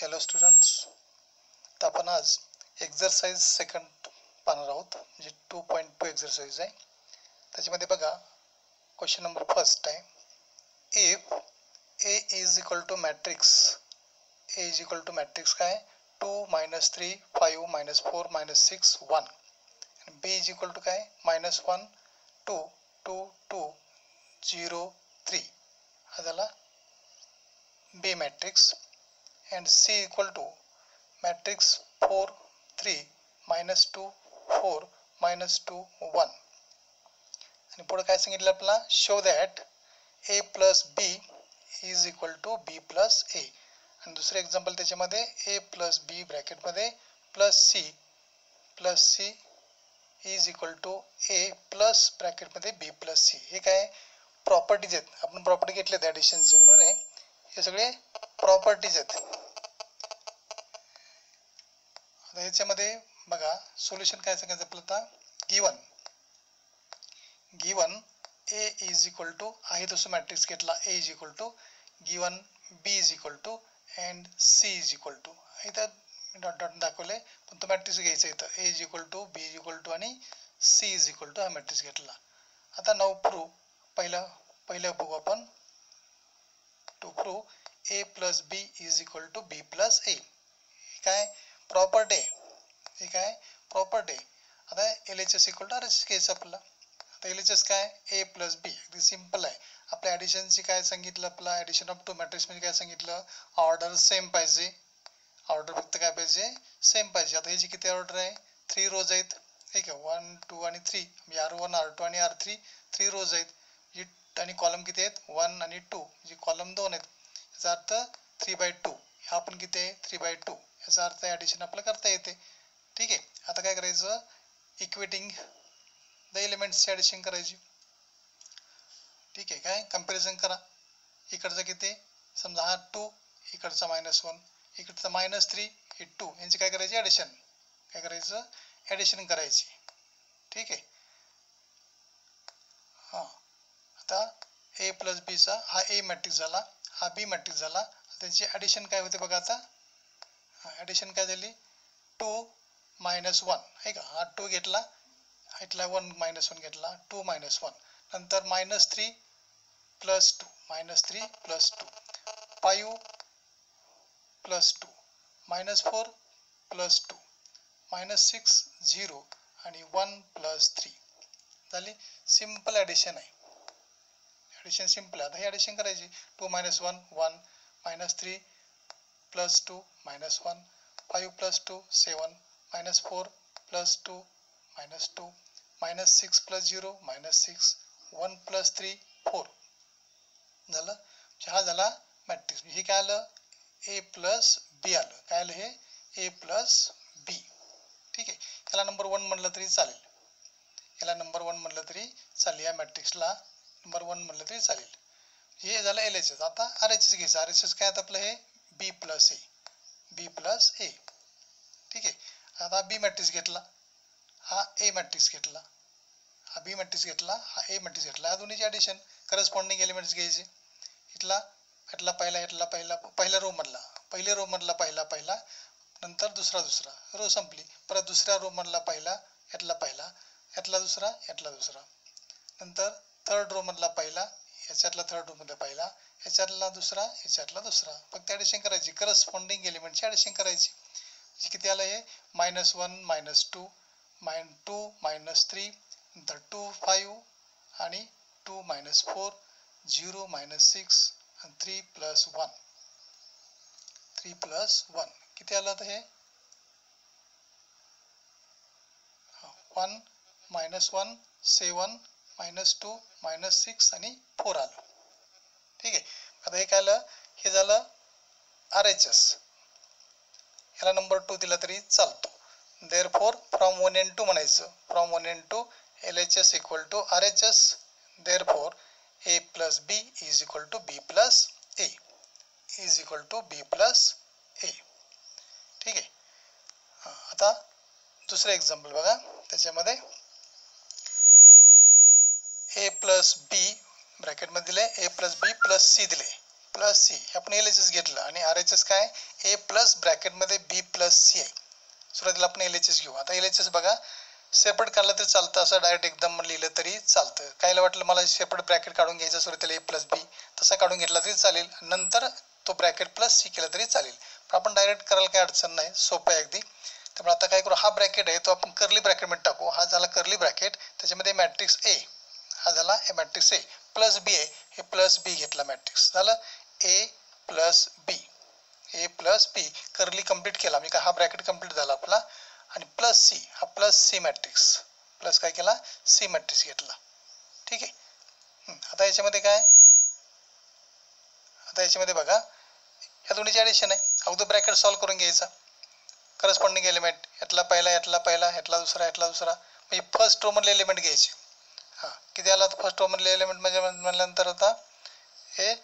Hello students तर आपण आज एक्झरसाईज सेकंड पाहणार आहोत म्हणजे टू पॉईंट टू एक्झरसाईज आहे. त्याच्यामध्ये बघा क्वेश्चन नंबर फर्स्ट आहे. If A is equal to matrix A is equal to matrix काय? Two minus three five minus four minus six one आणि बी इज इक्वल टू काय? Minus one two two two zero three हा झाला B matrix and C equal to matrix 4 3 minus 2 4 minus 2 1 आणि पुढे काय सांगितलं आपला show that A plus B is equal to B plus A आणि दुसरं एक्झाम्पल त्याच्यामध्ये A plus B ब्रॅकेटमध्ये plus C plus C is equal to A plus ब्रॅकेटमध्ये B plus C हे काय? प्रॉपर्टीज आहेत. आपण प्रॉपर्टी घेतल्या आहेत ॲडिशनचे बरोबर आहे? हे सगळे प्रॉपर्टीज आहेत. आता याच्यामध्ये बघा सोल्युशन काय सांगायचं आपलं आता? Given given A is equal to आहे तसं मॅट्रिक्स घेतला A is equal to given B is equal to and C is equal to इथं डॉट डॉट दाखवले पण तो मॅट्रिक्स घ्यायचा इथं. A is equal to B is equal to आणि सी इज इक्वल टू हा मॅट्रिक्स घेतला. आता नऊ प्रू पहिला पहिलं बघू आपण. To prove A plus B is equal to B plus A काय? प्रॉपर्टी हे काय? प्रॉपर्टी आता L H S equal to R H S घ्यायचं आपल्याला आता एल एच एस काय? ए प्लस बी अगदी सिंपल आहे. आपल्या ॲडिशनची काय सांगितलं? आपलं ॲडिशन ऑफ टू मॅट्रिक्स म्हणजे काय सांगितलं? ऑर्डर सेम पाहिजे. ऑर्डर फक्त काय पाहिजे? सेम पाहिजे. आता ह्याची किती ऑर्डर आहे? थ्री रोज आहेत. ठीक आहे. वन टू आणि थ्री म्हणजे आर वन आर टू आणि आर थ्री थ्री रोज आहेत. म्हणजे जी आणि कॉलम किती आहेत? वन आणि टू जी कॉलम दोन आहेत. याचा अर्थ थ्री बाय टू हा पण किती आहे? थ्री बाय टू याचा अर्थ ॲडिशन आपल्याला करता येते. ठीक आहे? आता काय करायचं? इक्वेटिंग द एलिमेंट्सची ॲडिशन करायची. ठीक आहे काय? कंपॅरिझन करा. इकडचं किती? समजा हा टू इकडचा मायनस वन इकडचा मायनस थ्री हे टू यांची काय करायची? ॲडिशन काय करायचं? ॲडिशन करायची. ठीक आहे? हां. आता ए प्लस बीचा हा ए मॅट्रिक्स झाला. हा बी मॅट्रिक्स झाला. त्यांची ॲडिशन काय होते बघा आता? ॲडिशन काय झाली? टू मायनस वन आहे का? हा टू घेतला इथला वन मायनस वन घेतला टू मायनस वन नंतर minus three plus two minus three plus two five plus two minus four plus two minus six zero आणि वन प्लस थ्री झाली? Simple addition आहे. ॲडिशन सिंपल आहे. आता हे addition करायची. Two minus one one minus three plus two minus one five plus two seven minus four plus two minus two minus six plus zero minus six one plus three four. झालं? म्हणजे हा झाला matrix हे काय आलं? ए plus बी आलं. काय आलं हे? ए प्लस बी ठीक आहे. याला नंबर वन म्हटलं तरी चालेल. याला नंबर वन म्हटलं तरी चालेल. या मॅट्रिक्सला नंबर वन म्हटलं तरी चालेल. हे झालं एल एच एस आता आर एच एस घ्यायचं आर एच एस काय आता आपलं हे? B plus A B plus A ठीक आहे? आता बी मॅट्रिक्स घेतला. हा ए मॅट्रिक्स घेतला. हा बी मॅट्रिक्स घेतला. हा ए मॅट्रिक्स घेतला. हा दोन्हीचे ॲडिशन करस्पॉन्डिंग एलिमेंट्स घ्यायचे. इथला इथला पहिला इथला पहिला पहिल्या रोमधला पहिल्या रोमधला पहिला पहिला. नंतर दुसरा दुसरा. रो संपली. परत दुसऱ्या रोमधला पहिला यातला पहिला. यातला दुसरा यातला दुसरा. नंतर थर्ड रोमधला पहिला याच्यातला थर्ड रोमधला पहिला. याच्यातला दुसरा ह्याच्यातला दुसरा. फक्त ॲडिशन करायची. करस्पॉन्डिंग एलिमेंटची ॲडिशन करायची. म्हणजे किती आलं हे? Minus one minus two minus two minus three नंतर टू फाईव्ह आणि two minus four zero minus six आणि three plus one three plus one किती आलं तर हे? One minus one seven minus two minus six आणि फोर आलं. ठीक आहे? आता हे काय आलं? हे झालं आर एच एस ह्याला नंबर टू दिला तरी चालतो. Therefore from one and two म्हणायचं. From one and two L H S equal to R H S therefore A plus B is equal to B plus A is equal to B plus A ठीक आहे? आता दुसरं example बघा. त्याच्यामध्ये A plus B ब्रॅकेटमध्ये दिले A plus B plus C दिले plus C आपण एल एच एस घेतलं. आणि आर एच एस काय? ए प्लस ब्रॅकेटमध्ये बी प्लस सी आहे. सुरुवातीला आपण एल एच एस घेऊ. आता एल एच एस बघा. सेपरेट काढलं तरी चालतं. असं डायरेक्ट एकदम लिहिलं तरी चालतं. कायला वाटलं मला सेपरेट ब्रॅकेट काढून घ्यायचं? सुरुवातीला ए प्लस बी तसा काढून घेतला तरी चालेल. नंतर तो ब्रॅकेट प्लस सी केला तरी चालेल. पण आपण डायरेक्ट करायला काही अडचण नाही. सोपं आहे अगदी. त्यामुळे आता काय करू? हा ब्रॅकेट आहे. तो आपण कर्ली ब्रॅकेटमध्ये टाकू. हा झाला कर्ली ब्रॅकेट त्याच्यामध्ये मॅट्रिक्स ए हा झाला ए मॅट्रिक्स ए प्लस बी आहे. हे प्लस बी घेतला मॅट्रिक्स झालं? A plus B. A plus B. Curly complete केला. म्हणजे काय हा ब्रॅकेट कंप्लीट झाला आपला. आणि प्लस सी. हा प्लस सी मॅट्रिक्स प्लस काय केला? सी मॅट्रिक्स घेतला. ठीक आहे? आता याच्यामध्ये काय? आता याच्यामध्ये बघा. या दोन्हीची ॲडिशन आहे. अगोदर ब्रॅकेट सॉल्व करून घ्यायचा. करस्पॉन्डिंग एलिमेंट यातला पहिला यातला पहिला यातला दुसरा यातला दुसरा. म्हणजे फर्स्ट रो मधले एलिमेंट घ्यायचे. हां किती आला फर्स्ट रो मधले एलिमेंट म्हणजे म्हणल्यानंतर आता हे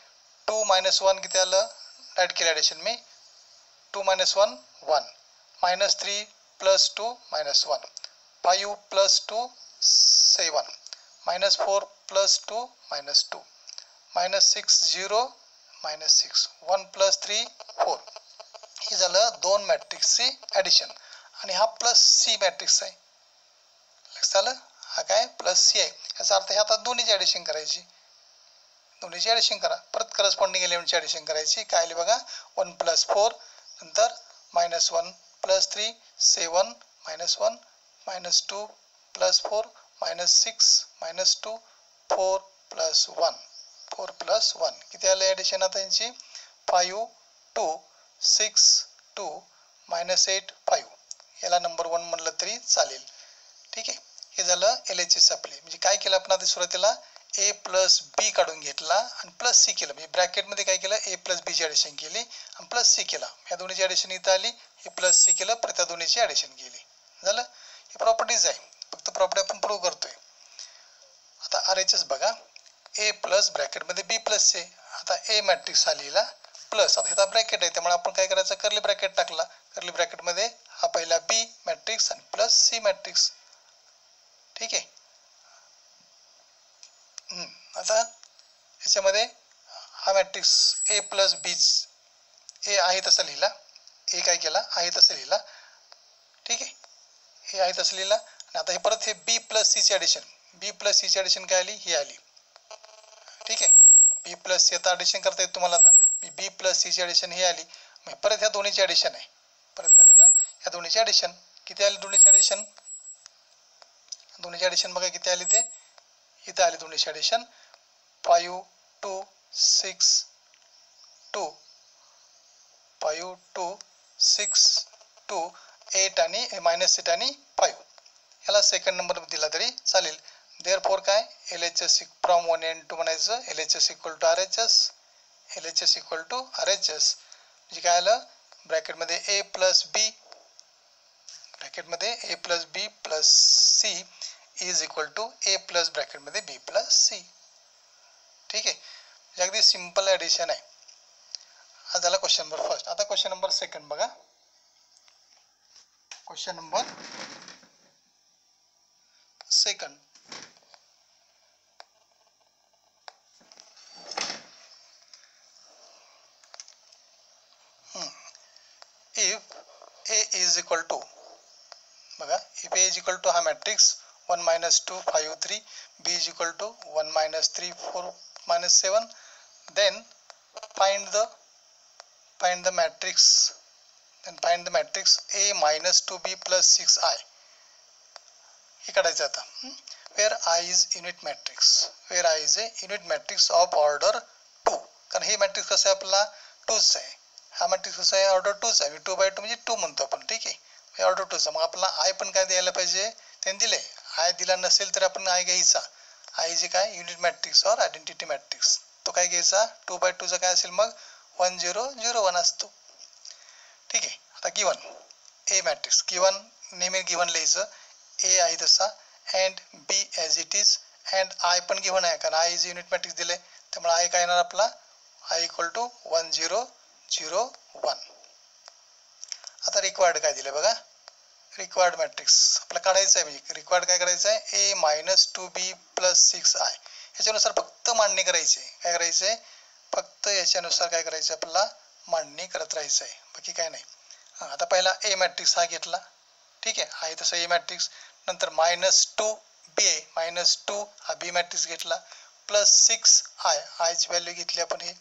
टू मायनस वन किती आलं? ॲड केलं ॲडिशन मी two minus one one minus three plus two minus one five plus two seven minus four plus two minus two minus six zero minus six one plus three four हे झालं दोन मॅट्रिक्सची addition आणि हा plus C matrix आहे. लक्षात आलं? हा काय? प्लस सी आहे. याचा अर्थ हे आता दोन्हीची ॲडिशन करायची. दोन्हीची ॲडिशन करा. परत करस्पॉन्डिंग एलिमेंटची ॲडिशन करायची. काय आली बघा? वन प्लस फोर नंतर minus one plus three seven minus one minus two plus four minus six minus two four plus one four plus one किती आलं ॲडिशन आता यांची? Five two six two minus eight five याला number one म्हणलं तरी चालेल. ठीक आहे? हे झालं एल एच एस आपले. म्हणजे काय केलं आपण आता सुरुवातीला? ए प्लस बी काढून घेतला आणि प्लस सी केलं. म्हणजे ब्रॅकेटमध्ये काय केलं? ए प्लस बीची ॲडिशन केली आणि प्लस सी केला. या दोन्हीची ॲडिशन इथं आली. हे प्लस सी केलं. परत त्या दोन्हीची ॲडिशन केली. झालं? ही प्रॉपर्टीज आहे. फक्त प्रॉपर्टी आपण प्रूव्ह करतोय. आता आर एच एस बघा. ए प्लस ब्रॅकेटमध्ये बी प्लस सी आता ए मॅट्रिक्स आलेला प्लस आता हे ब्रॅकेट आहे. त्यामुळे आपण काय करायचं? कर्ली ब्रॅकेट टाकला. कर्ली ब्रॅकेटमध्ये हा पहिला बी मॅट्रिक्स आणि प्लस सी मॅट्रिक्स ठीक आहे. आता याच्यामध्ये हा मॅट्रिक्स ए प्लस बीच ए आहे तसा लिहिला. ए काय केला? आहे तसं लिहिला. ठीक आहे. हे आहे तसं लिहिला. आणि आता हे परत हे बी प्लस सीची ॲडिशन बी प्लस सीची ॲडिशन काय आली? ही आली. ठीक आहे. बी प्लस सी आता ॲडिशन करता येईल तुम्हाला आता. मी बी प्लस सीची ॲडिशन ही आली. मग परत ह्या दोन्हीची ॲडिशन आहे. परत काय झालं? ह्या दोन्हीची ॲडिशन किती आली दोन्हीची ॲडिशन दोन्हीचे ॲडिशन बघा किती आली ते. इथं आली दोन्हीचे addition five two six two five two six two eight आणि मायनस एट आणि फायू याला सेकंड नंबर दिला तरी चालेल. देअर फोर काय L H S from one and two म्हणायचं L H S equal to R H S L H S equal to R H S म्हणजे काय आलं? ब्रॅकेटमध्ये A plus B ब्रॅकेटमध्ये A plus B plus C is equal to A plus ब्रॅकेटमध्ये B plus C ठीक आहे अगदी simple addition आहे हा। झाला क्वेश्चन नंबर फ़र्स्ट आता क्वेश्चन नंबर सेकंड बघा question number second if a is equal to बघा if a is equal to हा matrix one minus two five three B is equal to one minus three four minus seven then find the find the matrix. Then find the matrix a minus 2b plus 6i हे काढायचं आता. Where I is unit matrix where I is a unit matrix of order two कारण हे matrix कसं आहे आपला? टूच आहे. हा मॅट्रिक्स कसं आहे? ऑर्डर टूच आहे. टू बाय टू म्हणजे टू म्हणतो आपण. ठीक आहे? ऑर्डर टूचा मग आपला आय पण काय द्यायला पाहिजे? त्यांनी दिले आय दिला नसेल तर आपण आय घ्यायचा. आय जे काय? Unit matrix or identity matrix तो काय घ्यायचा? टू बाय टूचा काय असेल मग? वन झिरो झिरो वन असतो. ठीक आहे. आता गिवन ए मॅट्रिक्स गिवन नेहमी गिवन लिहायचं. ए आहे तसा. And B as it is and I पण गिवन आहे. कारण आय इज युनिट मॅट्रिक्स दिले त्यामुळे आय काय येणार आपला? I equal to one zero zero one आता रिक्वायर्ड काय दिलं बघा? रिक्वायर्ड मॅट्रिक्स आपलं काढायचं आहे म्हणजे रिक्वायर्ड काय करायचं आहे A minus two B plus six I ह्याच्यानुसार फक्त मांडणी करायची. आहे काय करायचं आहे फक्त याच्यानुसार काय करायचं आहे आपल्याला मांडणी करत राहायचं आहे बाकी काय नाही. हां आता पहिला ए मॅट्रिक्स हा घेतला. ठीक आहे? आहे तसं ए मॅट्रिक्स नंतर minus two B A minus two हा बी मॅट्रिक्स घेतला. प्लस सिक्स आय आयची व्हॅल्यू घेतली आपण हे.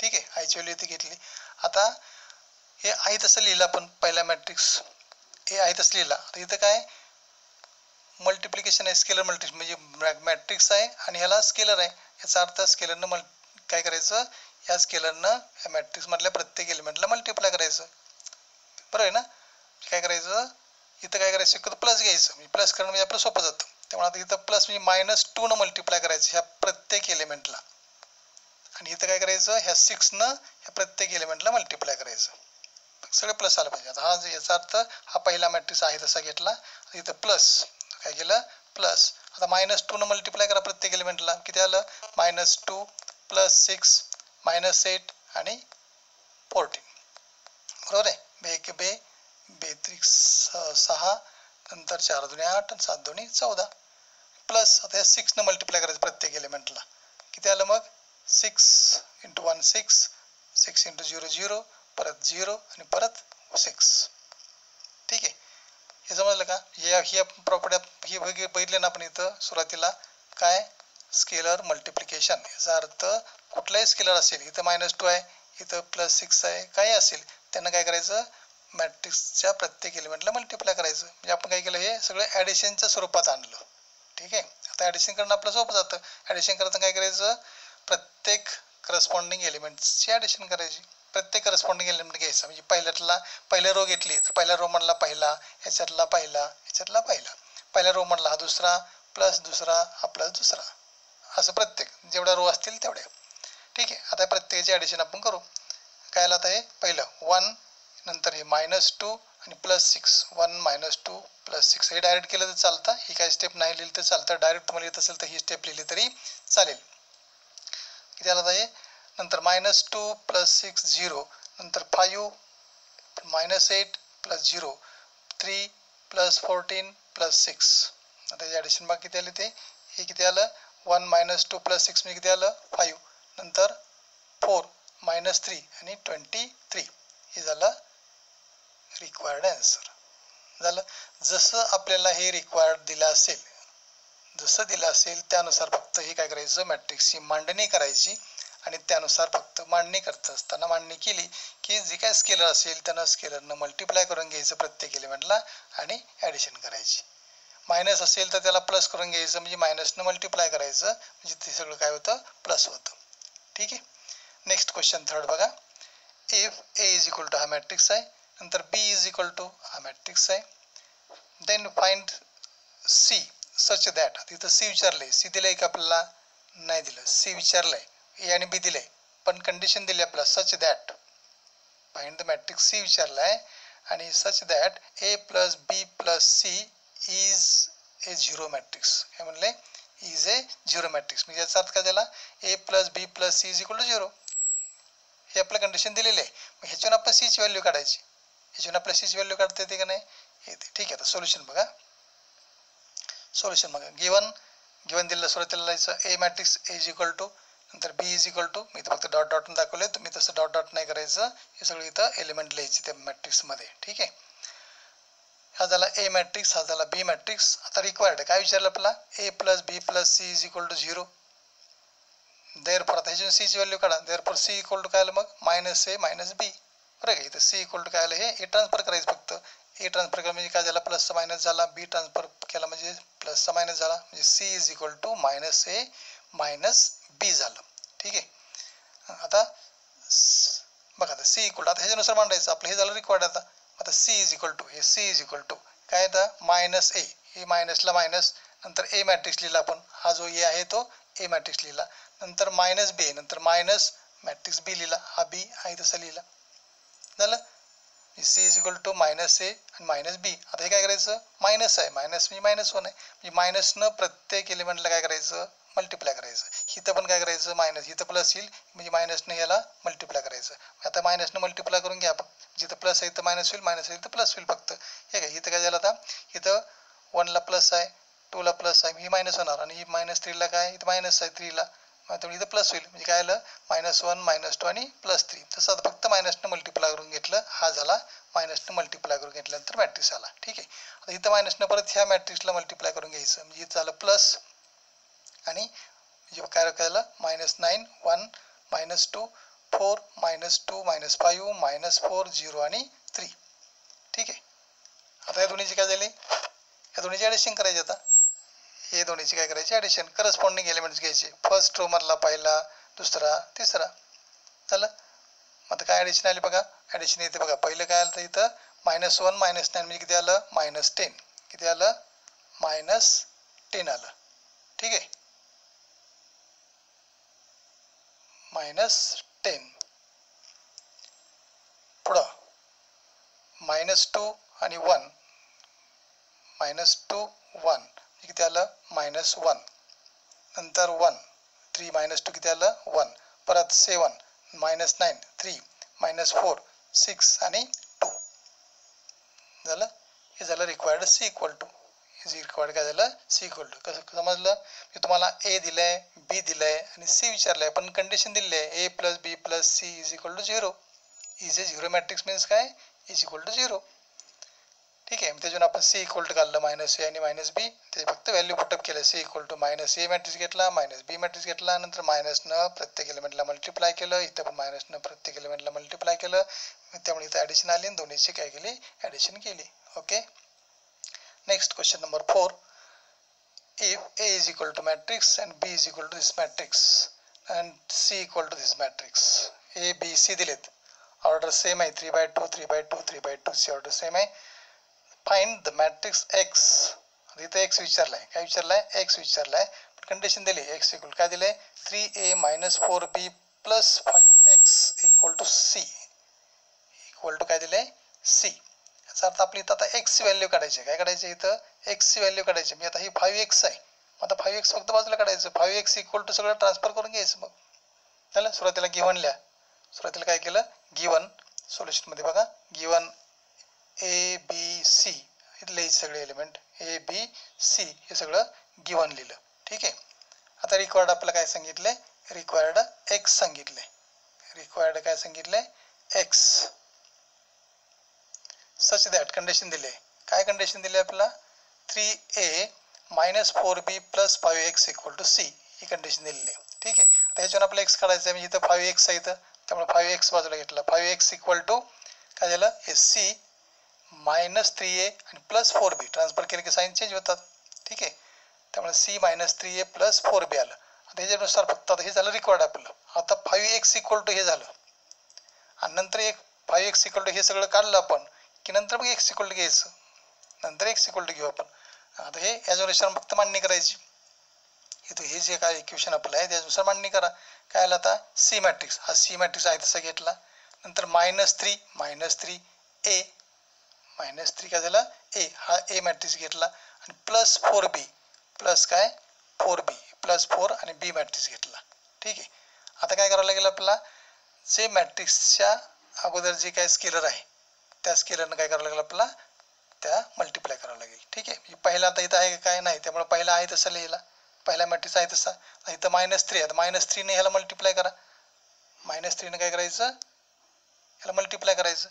ठीक आहे? आयची व्हॅल्यू इथे घेतली. आता हे आहे तसं लिहिलं आपण पहिला मॅट्रिक्स हे आहे तसं लिहिला तर इथं काय? मल्टिप्लिकेशन आहे स्केलर मल्टिप्लिक म्हणजे मॅट्रिक्स आहे आणि ह्याला स्केलर आहे. याचा अर्थ स्केलरनं मल काय करायचं? या स्केलरनं या मॅट्रिक्समधल्या प्रत्येक एलिमेंटला मल्टिप्लाय करायचं. बरोबर आहे ना? काय करायचं? इथं काय करायचं? शक्यतो प्लस घ्यायचं. म्हणजे प्लस करणं म्हणजे आपलं सोपं जातं. त्यामुळे आता इथं प्लस म्हणजे मायनस टूनं मल्टिप्लाय करायचं ह्या प्रत्येक एलिमेंटला आणि इथं काय करायचं? ह्या सिक्सनं ह्या प्रत्येक एलिमेंटला मल्टिप्लाय करायचं. सगळे प्लस आलं पाहिजे. आता हा याचा अर्थ हा पहिला मॅट्रिक्स आहे तसा घेतला. इथं प्लस काय केलं? प्लस आता मायनस टूनं मल्टिप्लाय करा प्रत्येक एलिमेंटला किती आलं? Minus two plus six minus eight आणि फोर्टीन बरोबर आहे? बे एक बे बेत्रिक सहा नंतर चार दोन्ही आठ आणि सात दोन्ही चौदा. प्लस आता या सिक्सनं मल्टिप्लाय करायचं प्रत्येक एलिमेंटला किती आलं मग? Six into one six six into zero zero परत झिरो आणि परत सिक्स ठीक आहे? हे समजलं का? या ही प्रॉपर्टी ही बघि बघितले ना आपण इथं सुरुवातीला काय? स्केलर मल्टिप्लिकेशन याचा अर्थ कुठलाही स्केलर असेल इथं मायनस टू आहे इथं प्लस सिक्स आहे काही असेल त्यांना काय करायचं? मॅट्रिक्सच्या प्रत्येक एलिमेंटला मल्टिप्लाय करायचं. म्हणजे आपण काय केलं हे सगळं ॲडिशनच्या स्वरूपात आणलं. ठीक आहे? आता ॲडिशन करणं आपलं सोपं जातं. ॲडिशन करताना काय करायचं? प्रत्येक करस्पॉन्डिंग एलिमेंट्सची ॲडिशन करायची. प्रत्येक करस्पॉन्डिंग एलिमेंट घ्यायचं. म्हणजे पहिल्यातला पहिल्या रो घेतली तर पहिल्या रो म्हणला पहिला ह्याच्यातला पहिला ह्याच्यातला पहिला. पहिल्या रो म्हणला हा दुसरा प्लस दुसरा हा प्लस दुसरा. असं प्रत्येक जेवढ्या रो असतील तेवढ्या. ठीक आहे? आता प्रत्येकाची ॲडिशन आपण करू. काय आलं आता हे? पहिलं वन नंतर हे मायनस टू आणि plus six one minus two plus six हे डायरेक्ट केलं तर चालतं. ही काही स्टेप नाही लिहिली तर चालतं. डायरेक्ट तुम्हाला येत असेल तर ही स्टेप लिहिली तरी चालेल. किती आलं आता हे? नंतर minus two plus six zero नंतर five minus eight plus zero three plus fourteen plus six आता याची ॲडिशन बाकी किती आले ते? हे किती आलं? One minus two plus six म्हणजे किती आलं? फाईव्ह नंतर फोर मायनस थ्री आणि ट्वेंटी थ्री हे झालं रिक्वायर्ड आन्सर झालं. जसं आपल्याला हे रिक्वायर्ड दिलं असेल जसं दिलं असेल त्यानुसार फक्त हे काय करायचं? मॅट्रिक्सची मांडणी करायची. आणि त्यानुसार फक्त मांडणी करत असताना मांडणी केली की जे काय स्केलर असेल त्यानं स्केलरनं मल्टिप्लाय करून घ्यायचं प्रत्येक एलिमेंटला आणि ॲडिशन करायची. मायनस असेल तर त्याला प्लस करून घ्यायचं म्हणजे मायनसनं मल्टिप्लाय करायचं म्हणजे ते सगळं काय होतं? प्लस होतं. ठीक आहे? नेक्स्ट क्वेश्चन थर्ड बघा. If A is equal to हा मॅट्रिक्स आहे नंतर बी इज इक्वल टू हा मॅट्रिक्स आहे. Then find C such that तिथं सी विचारलंय. सी दिलंय का आपल्याला? नाही दिलं. सी विचारलंय. ए आणि बी दिले पण कंडिशन दिली आपल्याला. Such that find the matrix C विचारलं आहे आणि such that A plus B plus C is a zero matrix काय म्हणले इज ए झिरो मॅट्रिक्स म्हणजे याचा अर्थ काय झाला? A plus B plus C is equal to zero हे आपलं कंडिशन दिलेलं आहे. मग ह्याच्यावर आपण सीची व्हॅल्यू काढायची. ह्याच्यावर आपल्या सीची व्हॅल्यू काढता येते का नाही? येते ठीक आहे. आता सोल्युशन बघा. सोल्युशन बघा. गिवन गिवन दिलेलं सुरुवातीला लिहायचं A matrix is equal to नंतर बी इज इक्वल टू मी इथं फक्त डॉट डॉट दाखवले तुम्ही तसं डॉट डॉट नाही करायचं. हे सगळं इथं एलिमेंट लिहायचे त्या मॅट्रिक्समध्ये ठीक आहे? हा झाला ए मॅट्रिक्स हा झाला बी मॅट्रिक्स आता रिक्वायर्ड काय विचारलं आपला A plus B plus C is equal to zero therefore आता ह्याच्यातून सीची व्हॅल्यू काढा. Therefore C equal to काय आलं मग? मायनस ए मायनस बी बरं का? इथं सी इक्वल टू काय आलं? हे ए ट्रान्सफर करायचं फक्त. ए ट्रान्सफर केलं म्हणजे काय झाला? प्लसचा मायनस झाला. बी ट्रान्सफर केला म्हणजे प्लसचा मायनस झाला. म्हणजे C is equal to minus A minus B झालं. ठीक आहे? आता बघा आता सी इक्वल आता ह्याच्यानुसार मांडायचं. आपलं हे झालं रिक्वायर्ड आता. आता सी इज इक्वल टू हे सी इज इक्वल टू काय आता? मायनस ए हे मायनसला मायनस नंतर ए मॅट्रिक्स लिहिला आपण. हा जो ए आहे तो ए मॅट्रिक्स लिहिला. नंतर मायनस बी नंतर मायनस मॅट्रिक्स बी लिहिला. हा बी आहे तसा लिहिला. झालं? C is equal to minus A आणि मायनस बी आता हे काय करायचं? मायनस आहे. मायनस म्हणजे मायनस वन आहे. म्हणजे मायनसनं प्रत्येक एलिमेंटला काय करायचं? मल्टिप्लाय करायचं. इथं पण काय करायचं? मायनस इथं प्लस येईल. म्हणजे मायनसनं याला मल्टिप्लाय करायचं. आता मायनसनं मल्टिप्लाय करून घ्या. आपण जिथं प्लस आहे इथं मायनस होईल. मायनस आहे इथं प्लस होईल फक्त. हे काय इथं काय झालं आता? इथं वनला प्लस आहे टूला प्लस आहे. ही मायनस होणार. आणि ही मायनस थ्रीला काय? इथं मायनस आहे थ्रीला त्यामुळे इथं प्लस होईल. म्हणजे काय आलं? मायनस वन मायनस टू आणि प्लस थ्री तसं आता फक्त मायनसनं मल्टिप्लाय करून घेतलं. हा झाला. मायनसनं मल्टिप्लाय करून घेतल्यानंतर मॅट्रिक्स आला. ठीक आहे. आता इथं मायनसनं परत ह्या मॅट्रिक्सला मल्टिप्लाय करून घ्यायचं. म्हणजे इथं झालं प्लस आणि म्हणजे काय काय झालं minus nine one minus two four minus two minus five minus four zero आणि थ्री ठीक आहे? आता या दोन्हीची काय झाली? या दोन्हीची ॲडिशन करायची आता. हे दोन्हीची काय करायची? ॲडिशन करस्पॉन्डिंग एलिमेंट्स घ्यायचे. फर्स्ट रो मधला पहिला दुसरा तिसरा. झालं? मग आता काय ॲडिशन आली बघा? ॲडिशन येते बघा. पहिलं काय आलं तर इथं? मायनस वन मायनस नाईन म्हणजे किती आलं? मायनस टेन किती आलं? मायनस टेन आलं. ठीक आहे? मायनस टेन पुढं. मायनस टू आणि वन मायनस टू वन किती आलं? मायनस वन नंतर वन थ्री मायनस टू किती आलं? वन परत seven minus nine three minus four six आणि टू झालं? हे झालं रिक्वायर्ड सी इक्वल टू हे रिक्वायर्ड काय झालं? सी इक्वल टू कसं समजलं? मी तुम्हाला ए दिलंय बी दिलंय आणि सी विचारलंय पण कंडिशन दिली आहे. A plus B plus C is equal to zero is a zero matrix means काय? इज इक्वल टू झिरो ठीक आहे. त्याच्यातून आपण सी इक्वल टू काढलं मायनस ए आणि मायनस बी ते फक्त व्हॅल्यू पुटअप केलं. C equal to minus A matrix घेतला मायनस बी मॅट्रिक्स घेतला नंतर मायनसनं प्रत्येक एलिमेंटला मल्टिप्लाय केलं. इथं पण मायनसनं प्रत्येक एलिमेंटला मल्टिप्लाय केलं. त्यामुळे इथं ॲडिशन आली आणि दोन्हीची काय केली? ॲडिशन केली. Okay next question number four if A is equal to matrix and B is equal to this matrix and C equal to this matrix. A, B, C दिलेत ऑर्डर सेम आहे three by two three by two three by two ची order same आहे find the matrix X इथं X विचारलाय. काय विचारलाय? X विचारलाय. Condition दिली. एक्स इक्वल काय दिले three A minus four B plus five X equal to C equal to काय दिले सी याचा अर्थ आपली इथं आता एक्सची व्हॅल्यू काढायची काय काढायची इथं? एक्सची व्हॅल्यू काढायची मी आता ही फाईव्ह एक्स आहे. आता फाईव्ह एक्स फक्त बाजूला काढायचं. फाईव्ह एक्स इक्वल टू सगळं ट्रान्सफर करून घ्यायचं मग. झालं? सुरुवातीला गिवन लिहा. सुरुवातीला काय केलं? गिवन सोल्युशनमध्ये बघा. गिवन ए बी सी इथले सगळे एलिमेंट ए बी सी हे सगळं गिवन लिहिलं. ठीक आहे? आता रिक्वायर्ड आपल्याला काय सांगितले रिक्वायर्ड एक्स सांगितले रिक्वायर्ड काय सांगितले एक्स सच दॅट कंडिशन दिले. काय कंडिशन दिले आपल्याला? Three A minus four B plus five X equal to C he condition दिलेली आहे. ठीक आहे? आता ह्याच्यावर आपल्याला एक्स काढायचं आहे. म्हणजे इथं फाईव्ह एक्स आहे इथं. त्यामुळे फाईव्ह एक्स बाजूला घेतला. फाईव्ह एक्स इक्वल टू काय झालं? हे सी मायनस थ्री ए आणि प्लस फोर बी ट्रान्सफर केले की साईन चेंज होतात. ठीक आहे? त्यामुळे C minus three A plus four B आलं. आता ह्याच्यानुसार फक्त आता हे झालं रिकॉर्ड आपलं. आता फाईव्ह एक्स इक्वल टू हे झालं. आणि नंतर एक फाईव्ह एक्स इक्वल टू हे सगळं काढलं आपण. की नंतर मग एक्स इक्वल टू घ्यायचं. नंतर एक्स इक्वल टू घेऊ आपण. आता हे याच्यानुसार फक्त मांडणी करायची. इथं हे जे काय इक्वेशन आपलं आहे त्यानुसार मांडणी करा. काय आलं आता? सी मॅट्रिक्स हा सी मॅट्रिक्स आहे तसा घेतला. नंतर minus three minus three A minus three काय झालं? ए हा ए मॅट्रिक्स घेतला. आणि प्लस फोर बी प्लस काय? फोर बी प्लस फोर आणि बी मॅट्रिक्स घेतला. ठीक आहे. आता काय करावं लागेल आपल्याला? जे मॅट्रिक्सच्या अगोदर जे काय स्केलर आहे त्या स्केलरनं काय करावं लागेल आपल्याला? त्या मल्टिप्लाय करावं लागेल. ठीक आहे? पहिला आता इथं आहे काय नाही? त्यामुळे पहिला आहे तसं लिहिला. पहिला मॅट्रिक्स आहे तसा. इथं मायनस थ्री आहे. मायनस थ्रीने ह्याला मल्टिप्लाय करा. मायनस थ्रीने काय करायचं? ह्याला मल्टिप्लाय करायचं.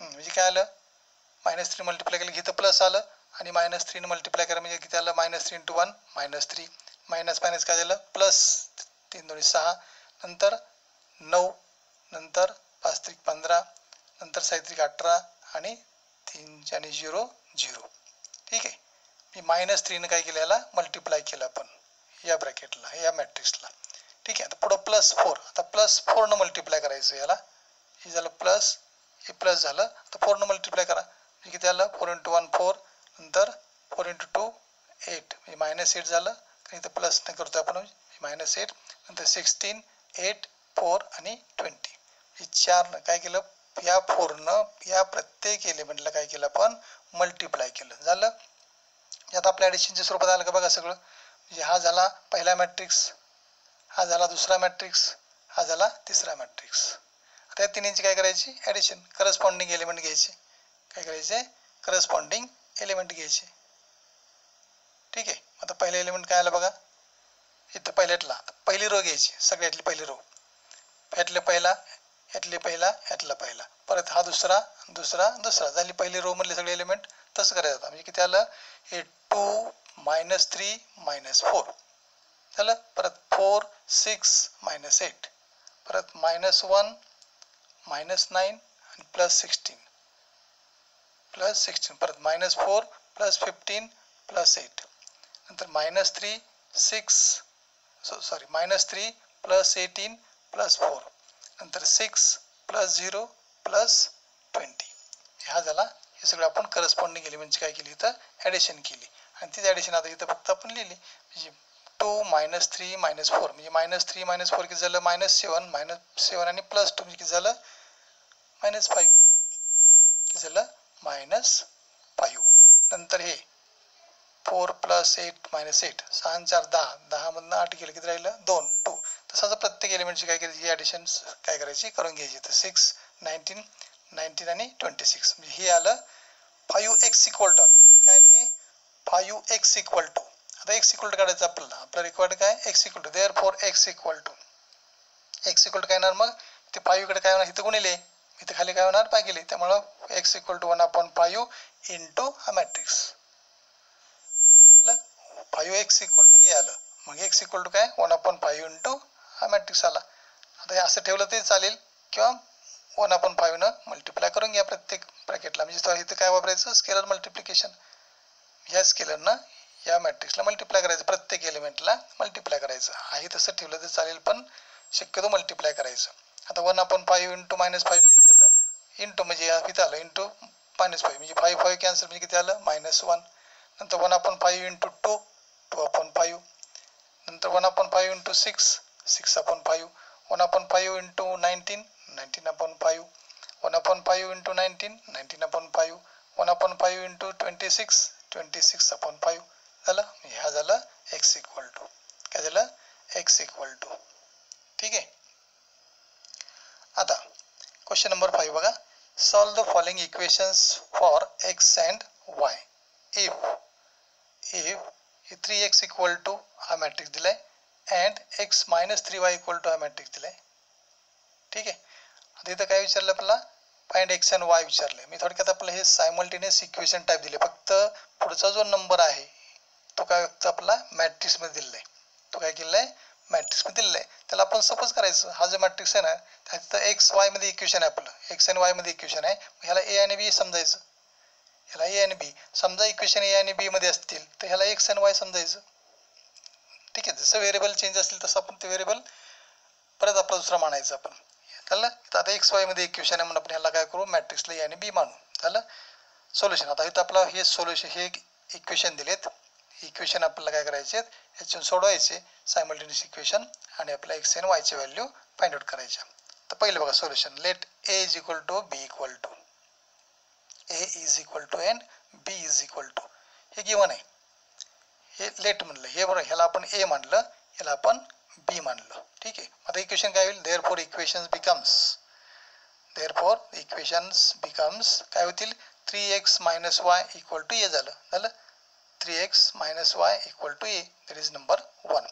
म्हणजे काय आलं? मायनस थ्री मल्टिप्लाय केलं. इथं प्लस आलं. आणि मायनस थ्रीने मल्टिप्लाय करा. म्हणजे किती आलं? Minus three into one minus three minus minus काय झालं? प्लस तीन दोन्ही सहा. नंतर नऊ. नंतर पाच त्रिक पंधरा. नंतर साहित्रिक अठरा आणि तीन आणि झिरो झिरो. ठीक आहे? मी मायनस थ्रीनं काय केलं याला? मल्टिप्लाय केलं आपण. या ब्रॅकेटला या मॅट्रिक्सला ठीक आहे? आता पुढं प्लस फोर आता प्लस फोरनं मल्टिप्लाय करायचं याला. हे झालं प्लस हे प्लस झालं. आता फोरनं मल्टिप्लाय करा. म्हणजे किती आलं? फोर इंटू वन फोर नंतर फोर इंटू टू एट म्हणजे मायनस एट झालं. कारण इथं प्लस नाही करतो आपण. मायनस एट नंतर सिक्स्टीन एट फोर आणि ट्वेंटी हे चारनं काय केलं? या फोरनं या प्रत्येक एलिमेंटला काय केलं आपण? मल्टिप्लाय केलं. झालं? यात आपल्या ॲडिशनच्या स्वरूपात आलं का बघा सगळं? म्हणजे हा झाला पहिला मॅट्रिक्स हा झाला दुसरा मॅट्रिक्स हा झाला तिसरा मॅट्रिक्स आता या तिन्हींची काय करायची? ॲडिशन करस्पॉन्डिंग एलिमेंट घ्यायचे. काय करायचे करस्पॉन्डिंग एलिमेंट घ्यायचे. ठीक आहे? आता पहिलं एलिमेंट काय आलं बघा? इथं पहिल्यातला. पहिली रो घ्यायची. सगळ्यातली पहिली रो ह्यातले पहिला ह्यातले पहिला ह्यातला पहिला. परत हा दुसरा दुसरा दुसरा. झाली पहिली रो मधले सगळे एलिमेंट तसं करायचं आता म्हणजे किती आलं? हे two minus three minus four झालं? परत फोर सिक्स मायनस एट परत मायनस वन मायनस नाईन आणि प्लस सिक्स्टीन प्लस सिक्स्टीन परत minus four plus fifteen plus eight नंतर minus three six sorry minus three plus eighteen plus four नंतर six plus zero plus twenty हा झाला. हे सगळं आपण करस्पॉन्डिंग म्हणजे काय केली? इथं ॲडिशन केली. आणि तीच ॲडिशन आता इथं फक्त आपण लिहिली. म्हणजे two minus three minus four म्हणजे मायनस थ्री मायनस फोर किती झालं? मायनस सेवन मायनस सेवन आणि प्लस टू म्हणजे किती झालं? मायनस फाईव्ह किती झालं? मायनस फाईव्ह नंतर हे four plus eight minus eight सहा चार दहा. दहामधनं आठ गेलं किती राहिलं? दोन. टू तसं प्रत्येक एलिमेंटची काय करायची ही ॲडिशन काय करायची? करून घ्यायची. तर सिक्स नाईन्टीन नाईन्टीन आणि ट्वेंटी सिक्स म्हणजे हे आलं फायू एक्स इक्वल टू आलं. काय आलं हे? फायू एक्स इक्वल टू आता एक्स इक्वल टू काढायचं आपल्याला. आपलं रिक्वायर्ड काय? X equal to therefore X equal to X equal to काय येणार मग? ते फायूकडे काय होणार? इथं गुणिले इथं खाली काय होणार? पाय गेले. त्यामुळं X equal to one upon in into हा मॅट्रिक्स आलं? फायू एक्स इक्वल टू हे आलं. मग एक्स इक्वल टू काय? वन अपॉन इन इंटू हा मॅट्रिक्स आला. आता हे असं ठेवलं तरी चालेल किंवा वन अपॉन फाईव्हनं मल्टिप्लाय करून घ्या प्रत्येक ब्रॅकेटला म्हणजे इथं काय वापरायचं? स्केलर मल्टिप्लिकेशन ह्या स्केलरनं या मॅट्रिक्सला मल्टिप्लाय करायचं. प्रत्येक एलिमेंटला मल्टिप्लाय करायचं. आहे तसं ठेवलं तर चालेल पण शक्यतो मल्टिप्लाय करायचं. आता one upon five into minus five म्हणजे किती झालं इंटू म्हणजे इथं आलं. इंटू मायनस फाईव्ह म्हणजे फाईव्ह फाईव्ह कॅन्सल म्हणजे किती आलं? मायनस म्हणजे वन म्हणजे म्हणजे नंतर one upon five into two two upon five नंतर one upon five into six six upon five one upon five into nineteen nineteen upon five one upon five into nineteen nineteen upon five one upon five into twenty six twenty six upon five झालं? ह्या झालं x equal to काय झालं? X equal to ठीक आहे? आता question number five बघा. Solve the following equations for X and Y if if three X equal to हा मॅट्रिक्स दिलाय. And X minus three Y equal to हा matrix दिलाय. ठीक आहे? आता इथं काय विचारलं आपल्याला? फाइंड एक्स अँड वाय विचारलं मी थोडक्यात आपलं हे सायमल्टेनियस इक्वेशन टाईप दिले फक्त पुढचा जो नंबर आहे तो काय फक्त आपला मॅट्रिक्समध्ये दिलेला आहे तो काय केलेला आहे मॅट्रिक्समध्ये दिलेला आहे त्याला आपण सपोज करायचं. हा जो मॅट्रिक्स आहे ना त्यात एक्स वायमध्ये इक्वेशन आहे आपलं. एक्स अँड वायमध्ये इक्वेशन आहे. ह्याला ए आणि बी समजायचं. ह्याला ए आणि बी समजा इक्वेशन ए आणि बीमध्ये असतील तर ह्याला एक्स अँड वाय समजायचं. ठीक आहे जसं व्हेरिएबल चेंज असेल तसं आपण ते व्हेरिएबल परत आपला दुसरा मानायचं आपण. झालं? तर आता एक्स वायमध्ये इक्वेशन आहे म्हणून आपण ह्याला काय करू? मॅट्रिक्सला ए आणि बी मानू. झालं? सोल्युशन आता इथं आपलं हे सोल्युशन हे इक्वेशन दिलेत. इक्वेशन आपल्याला काय करायचे आहेत? ह्याच्यातून सोडवायचे. सायमल्टेनियस इक्वेशन आणि आपल्या एक्स एन वायचे व्हॅल्यू फाइंड आउट करायच्या तर पहिलं बघा solution let A is equal to B equal to A is equal to and B is equal to हे गिवन आहे. हे लेट म्हणलं. हे बरोबर ह्याला आपण ए मानलं ह्याला आपण बी म्हणलं ठीक आहे? आता इक्वेशन काय होईल? Therefore equations becomes therefore equations becomes काय होतील? Three x minus y equal to a झालं. झालं? Three x minus y equal to a that is number one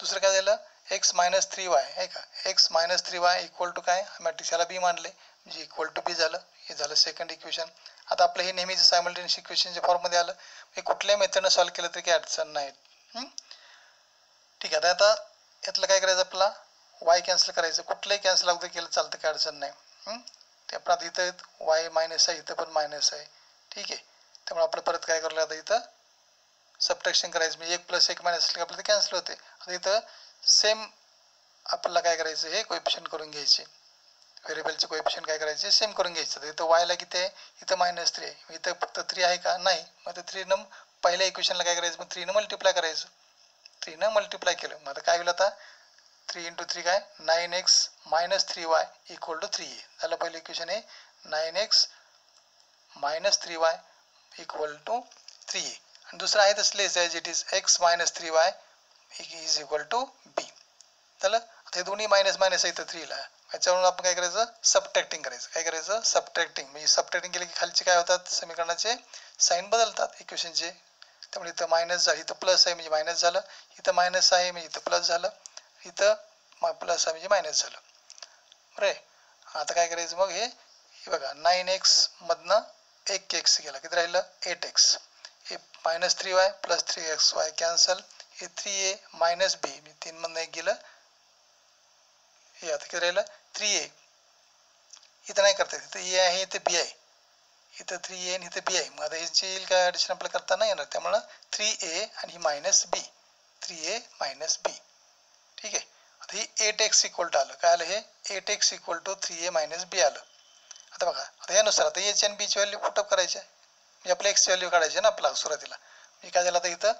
दुसरं काय झालं? एक्स मायनस थ्री वाय आहे का? X minus three y equal to काय? मॅट्रिक्स ह्याला बी मानले म्हणजे इक्वल टू बी झालं. हे झालं सेकंड इक्वेशन आता आपलं हे नेहमीचं सायमल्टेनियस इक्वेशनच्या फॉर्ममध्ये आलं. हे कुठल्याही मेथडनं सॉल्व केलं तरी काही अडचण नाही. ठीक आहे आता यातलं काय करायचं आपला? वाय कॅन्सल करायचं. कुठलंही कॅन्सल अगोदर केलं चालतं काही अडचण नाही. ते आपण आता इथं वाय मायनस आहे इथं पण मायनस आहे. ठीक आहे. त्यामुळे आपण परत काय करू आता इथं? सबट्रॅक्शन करायचं. म्हणजे एक प्लस एक मायनस असलं की आपलं ते कॅन्सल होते. आता इथं सेम आपल्याला काय करायचं? हे कोएफिशियंट करून घ्यायचे. व्हेरिएबलचे कोएफिशियंट काय करायचे? सेम करून घ्यायचं. तर इथं वायला किती आहे? इथं मायनस थ्री आहे. इथं फक्त थ्री आहे का? नाही. मग ते न पहिल्या इक्वेशनला काय करायचं? मग थ्रीनं मल्टिप्लाय करायचं. थ्रीनं मल्टिप्लाय केलं. मग आता काय होईल आता? थ्री इंटू थ्री काय? Nine x minus three y equal to three a झालं पहिलं इक्वेशन आहे nine x minus three y equal to three a आणि दुसरं आहे तसलेच as it is x minus three y is equal to b झालं? आता हे दोन्ही मायनस मायनस आहे इथं थ्रीला याच्यावरून आपण काय करायचं? सबट्रॅक्टिंग करायचं. काय करायचं? सबट्रॅक्टिंग म्हणजे सबट्रॅक्टिंग केलं की खालचे काय होतात? समीकरणाचे साईन बदलतात इक्वेशनचे त्यामुळे इथं मायनस झालं इथं प्लस आहे म्हणजे मायनस झालं. इथं मायनस आहे म्हणजे इथं प्लस झालं. इथं प्लस आहे म्हणजे मायनस झालं. बरं आता काय करायचं मग हे? हे बघा नाईन एक्स मधनं एक एक्स गेला किती राहिलं? एट एक्स हे minus three y plus three x y cancel हे थ्री ए मायनस बी तीन मधनं एक गेलं हे आता किती राहिलं? थ्री ए इथं नाही करता येत. इथं ए आहे इथे बी आहे. इथं थ्री ए आणि इथं बी आहे. मग आता ह्याची येईल काय ॲडिशन आपल्याला करता नाही येणार त्यामुळं थ्री ए आणि ही minus b three a minus b ठीक आहे? आता ही एट एक्स इक्वल टू आलं. काय आलं हे? Eight x equal to three a minus b आलं. आता बघा आता यानुसार आता एच आणि बीची व्हॅल्यू पुटअप करायची म्हणजे आपलं एक्स व्हॅल्यू काढायची ना आपला सुरुवातीला. म्हणजे काय झालं आता इथं?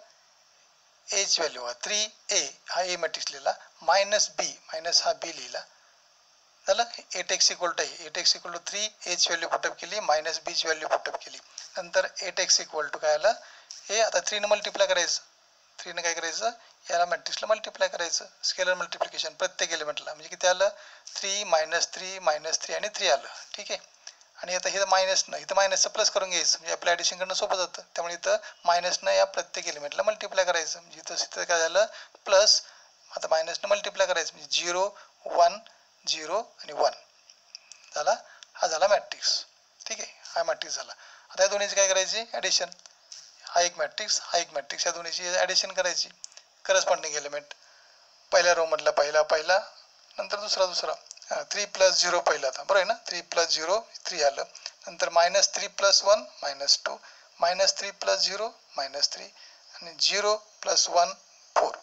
एच व्हॅल्यू थ्री ए हा ए मॅट्रिक्स लिहिला. मायनस बी मायनस हा बी लिहिला. झालं eight x equal to eight x equal to three H value put up केली मायनस बीच व्हॅल्यू पुटअप केली. नंतर एट एक्स इक्वल टू काय आलं? हे आता थ्रीनं मल्टिप्लाय करायचं. थ्रीनं काय करायचं? याला मॅट्रिक्सला मल्टिप्लाय करायचं. स्केलर मल्टिप्लिकेशन प्रत्येक एलिमेंटला म्हणजे किती आलं? Three minus three minus three आणि थ्री आलं. ठीक आहे? आणि आता हे मायनसनं इथं मायनसचं प्लस करून घ्यायचं. म्हणजे आपल्या ॲडिशन करणं सोपं जातं. त्यामुळे इथं मायनसनं या प्रत्येक एलिमेंटला मल्टिप्लाय करायचं. म्हणजे इथं इथं काय झालं? प्लस आता मायनसनं मल्टिप्लाय करायचं. म्हणजे झिरो वन झिरो आणि वन. झाला? हा झाला मॅट्रिक्स ठीक आहे? हा मॅट्रिक्स झाला. आता या दोन्हीची काय करायची? ॲडिशन हा एक मॅट्रिक्स हा एक मॅट्रिक्स या दोन्हीची ॲडिशन करायची. करस्पॉन्डिंग एलिमेंट पहिल्या रोमधला पहिला पहिला नंतर दुसरा दुसरा. थ्री प्लस झिरो पहिला आता. बरं आहे ना? थ्री प्लस झिरो थ्री आलं. नंतर minus three plus one minus two minus three plus zero minus three आणि झिरो प्लस वन फोर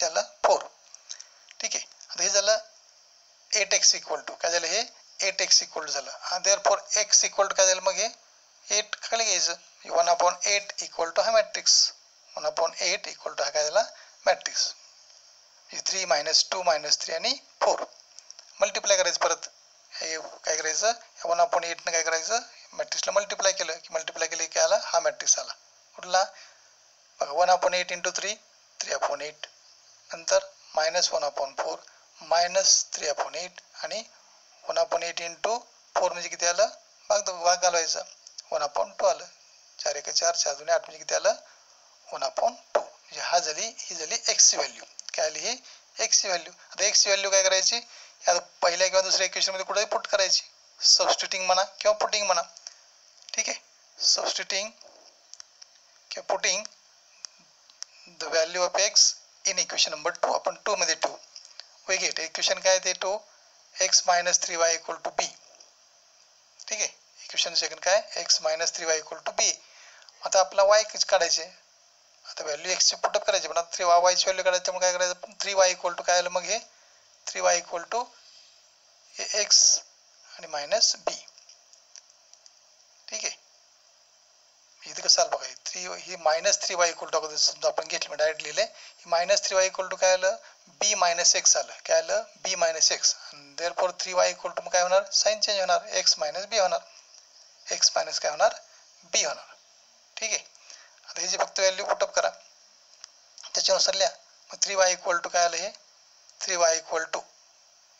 त्याला फोर ठीक आहे आता हे झालं एट एक्स इक्वल टू काय झालं हे? एट एक्स इक्वल झालं. आणि therefore x equal to काय झालं मग हे? एट खाली घ्यायचं. One upon eight equal to हा matrix one upon eight equal to हा काय झाला? Matrix three minus two minus three आणि फोर मल्टिप्लाय करायचं परत. हे काय करायचं? वन अपॉन एटनं काय करायचं? मॅट्रिक्सला मल्टिप्लाय केलं. की मल्टिप्लाय केलं की आला? हा मॅट्रिक्स आला. कुठला? बघा one upon eight into three three upon eight नंतर minus one upon four minus three upon eight आणि one upon eight into four म्हणजे किती आलं? भाग भाग घालवायचा. वन अपॉन टू आलं. चार एक चार चार दोन आठ म्हणजे किती आलं? वन अपॉन टू म्हणजे हा झाली ही झाली एक्सची व्हॅल्यू काय आली ही? एक्सची व्हॅल्यू आता एक्सची व्हॅल्यू काय करायची? आता पहिल्या किंवा दुसऱ्या इक्वेशनमध्ये कुठेही पुट करायची. सबस्टिट्यूटिंग म्हणा किंवा पुटिंग म्हणा. ठीक आहे? सबस्टिट्यूटिंग किंवा putting the value of x in equation number two आपण टू ठेवू. वी गेट इक्वेशन काय ते? Two x minus three y equal to b ठीक आहे? इक्वेशन सेकंड काय? X minus three y equal to b आता आपला वाय काढायचे? आता व्हॅल्यू एक्सचे पुटअप करायचे. पण आता थ्री वाय वायची व्हॅल्यू काढायची मग काय करायचं? थ्री वाय इक्वल टू काय आलं मग हे? थ्री वाय इक्वल टू हे एक्स आणि मायनस बी ठीक आहे? इथे कसं आलं बघा three he minus three y equal to समजा आपण घेतलं डायरेक्ट लिहिले. ही minus three y equal to काय आलं? बी मायनस एक्स आलं. काय आलं? बी मायनस एक्स आणि therefore three y equal to काय होणार? साईन चेंज होणार. एक्स मायनस बी होणार. एक्स मायनस काय होणार? बी होणार. ठीक आहे? आता ह्याची फक्त व्हॅल्यू पुटअप करा. त्याच्यानुसार लिहा. मग थ्री वाय इक्वल टू काय आलं हे? थ्री वाय इक्वल टू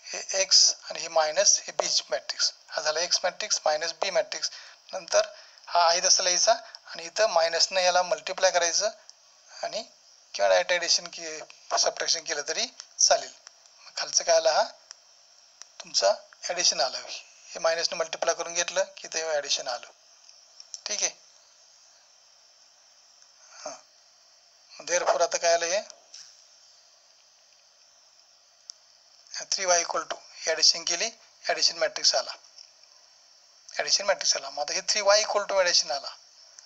हे एक्स आणि हे मायनस हे बीच मॅट्रिक्स हा झाला x matrix minus b matrix नंतर हा आहे तसं लिहायचा आणि इथं मायनसनं याला मल्टिप्लाय करायचं आणि किंवा डायरेक्ट ॲडिशन की सबट्रॅक्शन केलं तरी चालेल. खालचं काय आलं हा? तुमचा ॲडिशन आलं. हे मायनसनं मल्टिप्लाय करून घेतलं की ते ॲडिशन आलं. ठीक आहे? हां. देअर आता काय आलं हे? Three y equal to addition केली ॲडिशन मॅट्रिक्स आला. ॲडिशन मॅट्रिक्स आला. मग आता हे three y equal to addition आला.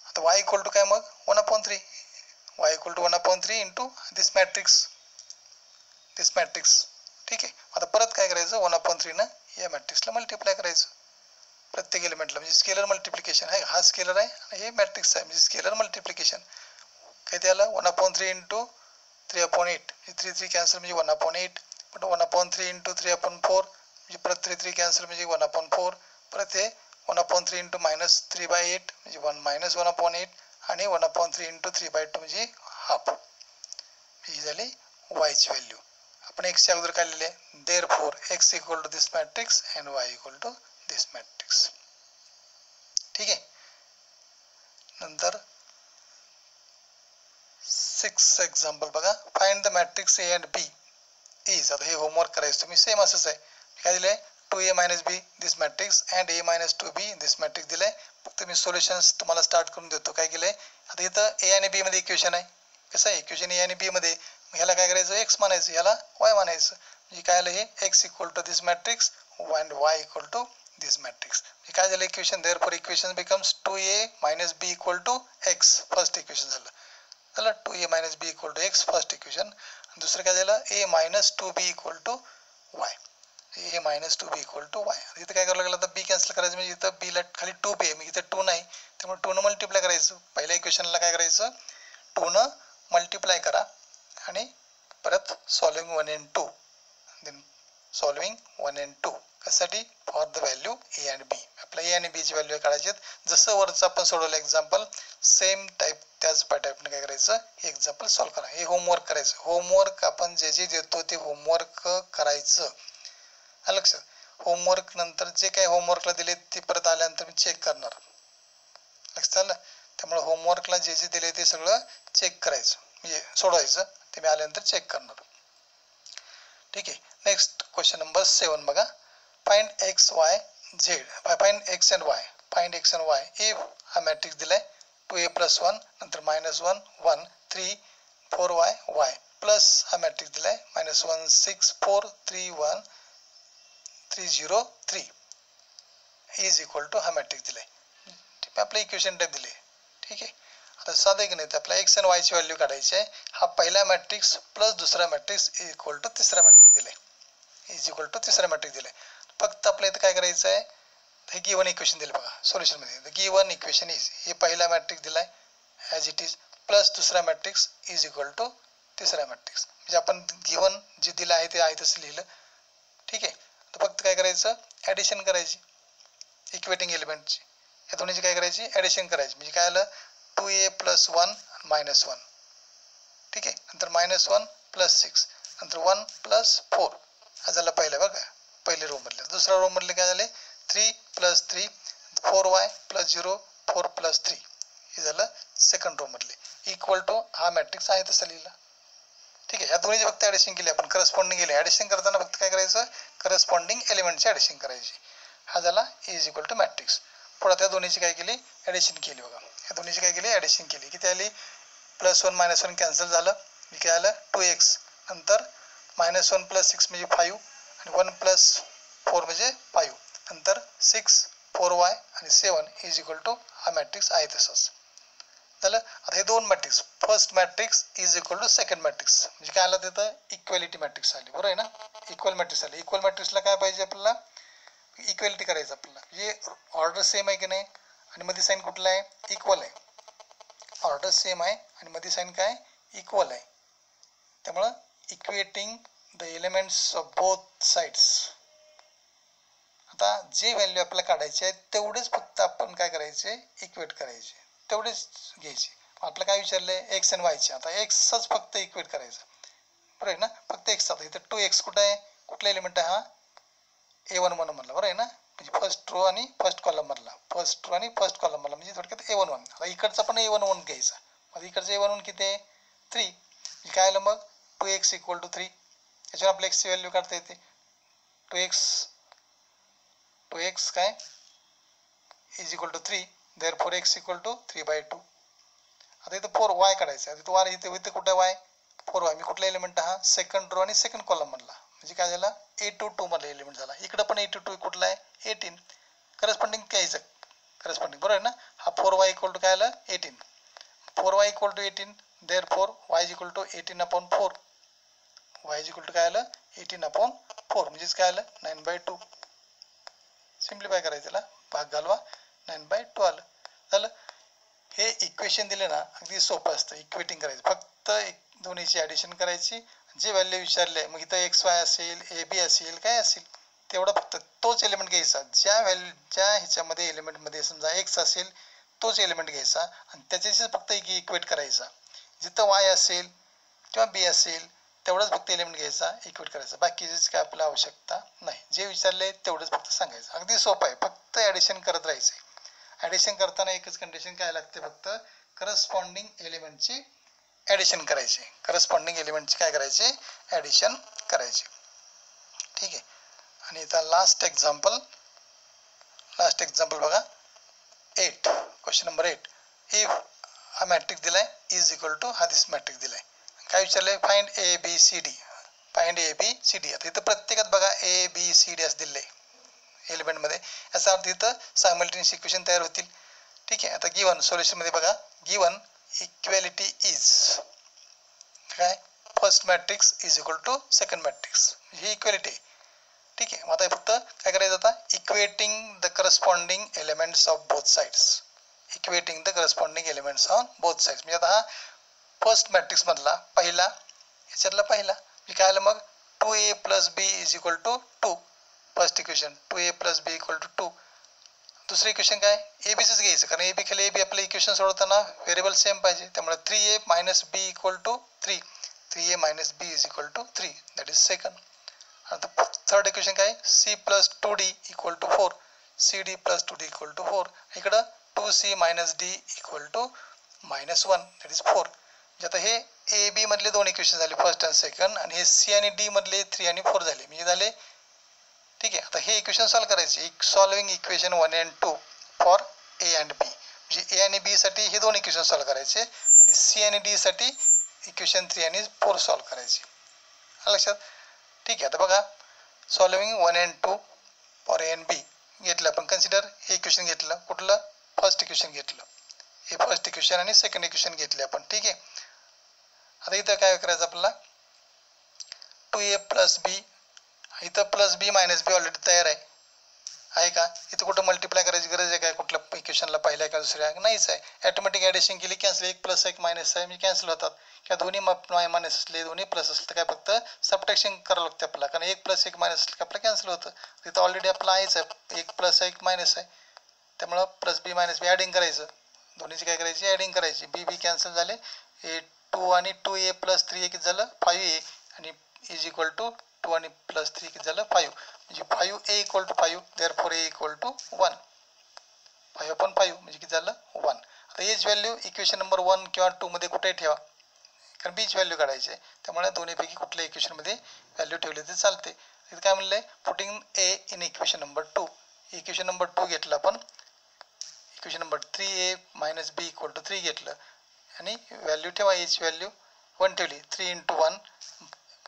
आता वाय इक्वल टू काय मग? One upon three y equal to one upon three into this matrix this matrix ठीक आहे? आता परत काय करायचं? वन अपॉन थ्रीनं या मॅट्रिक्सला मल्टिप्लाय करायचं. प्रत्येक एलिमेंटला म्हणजे स्केलर मल्टिप्लिकेशन आहे. हा स्केलर आहे आणि हे मॅट्रिक्स आहे. म्हणजे स्केलर मल्टिप्लिकेशन काय त्याला? One upon three into three upon eight three three cancel म्हणजे वन अपॉन एट पण one upon three into three upon four म्हणजे परत थ्री थ्री कॅन्सल म्हणजे वन अपॉन फोर परत हे one upon three into minus three by eight म्हणजे one minus one upon eight आणि one upon three into three by two म्हणजे half ही झाली वायची व्हॅल्यू आपण एक्सच्या अगोदर काढलेले there for x equal to this matrix and y equal to this matrix ठीक आहे? नंतर सिक्स एक्झाम्पल बघा. Find the matrix a and b is आता हे होमवर्क करायचं. तुम्ही सेम असंच आहे. काय दिलंय? Two a minus b this matrix and a minus two b this matrix दिलंय. तर मी सोल्युशन्स तुम्हाला स्टार्ट करून देतो. काय केलंय? आता इथं ए आणि बीमध्ये इक्वेशन आहे. कसं आहे? इक्वेशन ए आणि बी मध्ये ह्याला काय करायचं? एक्स म्हणायचं. ह्याला वाय म्हणायचं. म्हणजे काय आलं हे? X equal to this matrix and y equal to this matrix म्हणजे काय झालं equation therefore equation becomes two a minus b equal to x first equation झालं. झालं? Two a minus b equal to x first equation दुसरं काय झालं? A minus two b equal to y a minus two b equal to y इथं काय करावं लागलं? आता बी कॅन्सल करायचं म्हणजे इथं बीला खाली टू बी आहे. मी इथं टू नाही. त्यामुळे टूनं मल्टिप्लाय करायचं. पहिल्या इक्वेशनला काय करायचं? टूनं मल्टिप्लाय करा आणि परत solving one and two then solving one and two कशासाठी? For the value a and b आपल्या ए आणि बीची व्हॅल्यू काढायची जसं वरचं आपण सोडवलं एक्झाम्पल सेम टाईप त्याच टाईपने काय करायचं? हे एक्झाम्पल सॉल्व करा. हे होमवर्क करायचं. होमवर्क आपण जे जे देतो ते होमवर्क करायचं. लक्षात होमवर्क नंतर जे काही होमवर्कला दिले ते परत आल्यानंतर मी चेक करणार. लक्षात आलं त्यामुळे होमवर्कला जे जे दिले ते सगळं चेक करायचं. म्हणजे सोडवायचं ते मी आल्यानंतर चेक करणार. ठीक आहे. नेक्स्ट क्वेश्चन नंबर सेवन बघा. Find x y z find x and y find x and y a हा मॅट्रिक्स दिलाय टू ए प्लस वन नंतर minus one one three four y y plus हा मॅट्रिक्स दिलाय minus one six four three one three zero three is equal to हा matrix आहे ठीक आहे आपलं इक्वेशन टाईप दिले ठीक आहे आता साधे की नाही तर आपल्या एक्स अँड वायची व्हॅल्यू काढायची आहे. हा पहिला मॅट्रिक्स प्लस दुसरा मॅट्रिक्स इक्वल टू तिसरा मॅट्रिक्स आहे इज इक्वल टू तिसरा मॅट्रिक्स आहे फक्त आपल्या इथं काय करायचं आहे? हे गिवन इक्वेशन दिलं बघा सोल्युशनमध्ये गिवन इक्वेशन इज हे पहिला मॅट्रिक्स आहे ॲज इट इज प्लस दुसरा मॅट्रिक्स इज इक्वल टू तिसरा मॅट्रिक्स म्हणजे आपण गिवन जे दिलं आहे ते आहे तसं लिहिलं. ठीक आहे तर फक्त काय करायचं? ॲडिशन करायची. इक्वेटिंग एलिमेंटची या दोन्हीची काय करायची? ॲडिशन करायची. म्हणजे काय आलं? Two a plus one minus one ठीक आहे? नंतर मायनस वन प्लस सिक्स नंतर वन प्लस फोर हा झाला पहिला बघा. पहिले रो मधले. दुसरा रो मधले काय झाले? Three plus three four Y plus zero four plus three हे झालं सेकंड रो मधले. इक्वल टू हा मॅट्रिक्स आहे तसा लिहिला. ठीक आहे. ह्या दोन्हीची फक्त ॲडिशन केली. आपण करस्पॉन्डिंग केली. ॲडिशन करताना फक्त काय करायचं? करस्पॉन्डिंग एलिमेंटची ॲडिशन करायची. हा झाला इज इक्वल टू मॅट्रिक्स पुढे त्या दोन्हीची काय केली? ॲडिशन केली बघा. ह्या दोन्हीची काय केली? ॲडिशन केली. किती आली? Plus one minus one cancel झालं. काय आलं? टू एक्स नंतर मायनस वन प्लस सिक्स म्हणजे फाईव्ह आणि वन प्लस फोर म्हणजे फाईव्ह नंतर सिक्स फोर वाय आणि सेवन इज इक्वल टू हा मॅट्रिक्स आहे तसंच. झालं आता हे दोन matrix first matrix is equal to second matrix म्हणजे काय आलं तिथं? इक्वॅलिटी मॅट्रिक्स आली. बरोबर आहे ना? इक्वल मॅट्रिक्स आली. इक्वल मॅट्रिक्सला काय पाहिजे आपल्याला? इक्वॅलिटी करायचं आपल्याला. म्हणजे ऑर्डर सेम आहे की नाही? आणि मध्ये साईन कुठला आहे? इक्वल आहे. ऑर्डर सेम आहे. आणि मध्ये साईन काय इक्वल आहे. त्यामुळं equating the elements of both sides आता जे व्हॅल्यू आपल्याला काढायचे आहे तेवढेच फक्त आपण काय करायचे? इक्वेट करायचे. तेवढेच घ्यायचे. आपलं काय विचारलं आहे एक्स अँड वायचे आता एक्सच फक्त इक्वेट करायचं. बरं आहे ना? फक्त एक्स आता इथं टू एक्स कुठं आहे? कुठला एलिमेंट आहे हा? ए वन वन मधला. बरं आहे ना? म्हणजे फर्स्ट रो आणि फर्स्ट कॉलम मधला. फर्स्ट रो आणि फर्स्ट कॉलम मधला. म्हणजे थोडक्यात ए वन वन आता इकडचा पण ए वन वन घ्यायचा. मग इकडचं ए वन वन किती आहे? थ्री म्हणजे काय आलं मग? Two x equal to three याच्यावर आपल्या एक्सची व्हॅल्यू काढता येते. टू एक्स टू एक्स काय? Is equal to three therefore x equal to three by two आता इथं फोर वाय काढायचं आहे. इथं वार इथे इथे कुठं वाय फोर वाय मी कुठला एलिमेंट हा? सेकंड रो आणि सेकंड कॉलम म्हणला. म्हणजे काय झाला? ए टू टू मधला एलिमेंट झाला. इकडं पण ए टू टू कुठला आहे? एटीन करस्पॉन्डिंग घ्यायचं करस्पॉन्डिंग बरोबर आहे ना? हा फोर वाय इक्वल टू काय आलं? Eighteen four y equal to eighteen therefore y equal to eighteen upon four y equal to काय आलं? एटीन अपॉन फोर म्हणजेच काय आलं? नाईन बाय टू सिम्प्लिफाय करायचं त्याला. भाग घालवा. नाईन बाय टू आलं. झालं हे इक्वेशन दिले ना अगदी सोपं असतं. इक्वेटिंग करायचं. फक्त एक दोन्हीची ॲडिशन करायची. जे व्हॅल्यू विचारले मग इथं एक्स वाय असेल ए बी असेल काय असेल तेवढा फक्त तोच एलिमेंट घ्यायचा. ज्या व्हॅल्यू ज्या ह्याच्यामध्ये एलिमेंटमध्ये समजा एक्स असेल तोच एलिमेंट घ्यायचा. आणि त्याच्याशीच फक्त एक इक्वेट करायचा. जिथं वाय असेल किंवा बी असेल तेवढंच फक्त एलिमेंट घ्यायचा इक्वेट करायचा. बाकीचीच काय आपल्याला आवश्यकता नाही. जे विचारले तेवढंच फक्त सांगायचं. अगदी सोपं आहे. फक्त ॲडिशन करत राहायचं ॲडिशन करताना एकच कंडिशन काय लागते फक्त? करस्पॉन्डिंग एलिमेंटची ॲडिशन करायची. करस्पॉन्डिंग एलिमेंटची काय करायचे? ॲडिशन करायची. ठीक आहे. आणि आता लास्ट एक्झाम्पल लास्ट एक्झाम्पल बघा. Eight question number eight if हा मॅट्रिक दिलाय इज इक्वल टू हा दिस मॅट्रिक दिला आहे काय विचारलंय? Find a b c d find a b c d आता इथं प्रत्येकात बघा ए बी सी डी असं दिलंय. एलिमेंटमध्ये याचा अर्थ इथं सायमल्टेनियस इक्वेशन तयार होतील. ठीक आहे? आता गिवन सोल्युशनमध्ये बघा. गिवन इक्वॅलिटी इज काय? First matrix is equal to second matrix he equality आहे. ठीक आहे? मग आता फक्त काय करायचं आता? Equating the corresponding elements of both sides equating the corresponding elements on both sides म्हणजे आता हा फर्स्ट मॅट्रिक्समधला पहिला याच्यातला पहिला. मी काय आलं मग? Two a plus b is equal to two first equation two a plus b equal to two दुसरं इक्वेशन काय? ए बीचंच घ्यायचं. कारण ए बी खाली ए बी आपलं इक्वेशन सोडवताना व्हेरिएबल सेम पाहिजे. त्यामुळे three a minus b equal to three three a minus b is equal to three that is second आता थर्ड इक्वेशन काय? C plus two d equal to four c d plus two d equal to four इकडं two c minus d equal to minus one that is four म्हणजे आता हे A B मधले दोन equation झाले first and second आणि हे C आणि डी मधले थ्री आणि फोर झाले. म्हणजे झाले ठीक आहे आता हे इक्वेशन सॉल्व करायचे. Solving equation one and two for A and B म्हणजे ए आणि बी साठी हे दोन इक्वेशन सॉल्व करायचे आणि सी आणि डी साठी इक्वेशन थ्री आणि फोर सॉल्व करायचे. लक्षात? ठीक आहे आता बघा. Solving one and two for A and B घेतलं आपण कन्सिडर हे इक्वेशन घेतलं. कुठलं? फर्स्ट इक्वेशन घेतलं. हे फर्स्ट इक्वेशन आणि सेकंड इक्वेशन घेतले आपण. ठीक आहे. आता इथं काय करायचं आपल्याला? टू ए प्लस बी इथं plus B minus B already तयार आहे. आहे का? इथं कुठं मल्टिप्लाय करायची गरज आहे काय कुठल्या इक्वेशनला पहिल्या का दुसऱ्या? नाहीच आहे. ॲटोमॅटिक ॲडिशन केली कॅन्सल एक प्लस एक मायनस आहे. म्हणजे मी कॅन्सल होतात. किंवा दोन्ही मायनस असले दोन्ही प्लस असले तर काय फक्त सबट्रॅक्शन करावं लागतं आपल्याला. कारण एक प्लस एक मायनस असलं की आपलं कॅन्सल होतं. तिथं ऑलरेडी आपलं आहेच आहे. एक प्लस एक मायनस आहे. त्यामुळं plus B minus B adding करायचं. दोन्हीची काय करायची? ॲडिंग करायची. बी बी कॅन्सल झाले. ए टू आणि टू ए प्लस थ्री एक झालं? फाईव्ह ए आणि इज इक्वल टू टू आणि प्लस थ्री किती झालं? फाईव्ह म्हणजे five A equal to five therefore A equal to one five पण फाईव्ह म्हणजे किती झालं? वन आता A's value equation number one किंवा टूमध्ये कुठेही ठेवा. कारण बीच व्हॅल्यू काढायची आहे. त्यामुळे दोन्हीपैकी कुठल्या इक्वेशनमध्ये व्हॅल्यू ठेवली तर चालते. इथं काय म्हणलं आहे putting A in equation number two equation number two घेतलं आपण. Equation number three A minus B equal to three घेतलं. आणि व्हॅल्यू ठेवा एच व्हॅल्यू वन ठेवली. Three into one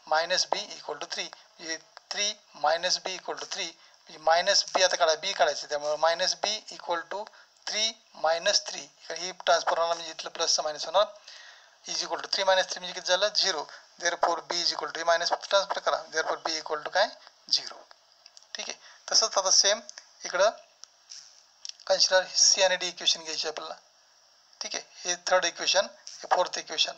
minus B equal to three म्हणजे three minus B equal to three म्हणजे minus B आता काढा बी काढायचं. त्यामुळे minus B equal to three minus three he transfer होणार म्हणजे इथलं प्लसचं मायनस होणार. Is equal to three minus three म्हणजे किती झालं? Zero therefore B is equal to minus transfer करा. Therefore B equal to काय? झिरो ठीक आहे? तसंच आता सेम इकडं कन्सिडर सी आणि डी इक्वेशन घ्यायची आपल्याला. ठीक आहे? हे थर्ड इक्वेशन हे फोर्थ इक्वेशन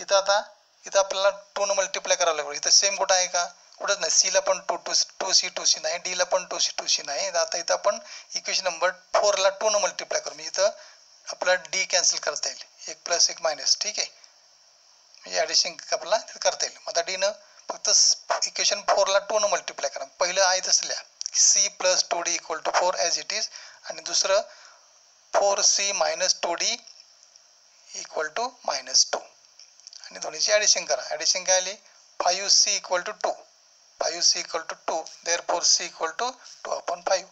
इथं आता इथं आपल्याला टूनं मल्टिप्लाय करावं लागेल. इथं सेम कुठं आहे का? कुठंच नाही. सीला पण two two two C two C नाही. डीला पण टू सी टू सी नाही. आता इथं आपण इक्वेशन नंबर फोरला टूनं मल्टिप्लाय करू. म्हणजे इथं आपल्याला डी कॅन्सल करता येईल. एक प्लस एक मायनस ठीक आहे? म्हणजे ॲडिशन आपल्याला तिथं करता येईल. आता डीनं फक्त इक्वेशन फोरला टूनं मल्टिप्लाय करा. पहिलं आहे तसल्या. C plus two D equal to four as it is आणि दुसरं four C minus two D equal to minus two आणि दोन्हीची ॲडिशन करा. ॲडिशन काय आली? Five C equal to two five C equal to two therefore C equal to two upon five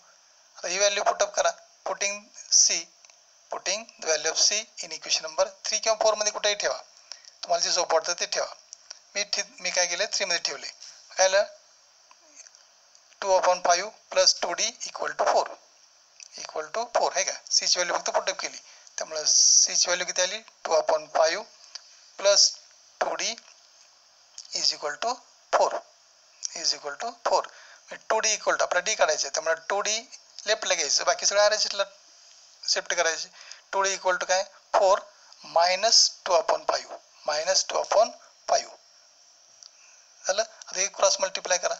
आता ही value put up करा. Putting C putting the value of C in equation number three किंवा फोरमध्ये कुठेही ठेवा. तुम्हाला जे सोपं वाटतं ते ठेवा. मी ठी मी काय केलं? थ्रीमध्ये ठेवले. काय आलं? Two upon five plus two D equal to four equal to four आहे का? सीची व्हॅल्यू फक्त पुटअप केली. त्यामुळे सीची व्हॅल्यू किती आली? Two upon five plus two D is equal to four is equal to four two D equal to आपला डी काढायचं आहे त्यामुळे टू डी लेफ्टला घ्यायचं. बाकी सगळं अरेंजला शिफ्ट करायचे. टू डी इक्वल टू काय? Four minus two upon five minus two upon five झालं? आता हे क्रॉस मल्टिप्लाय करा.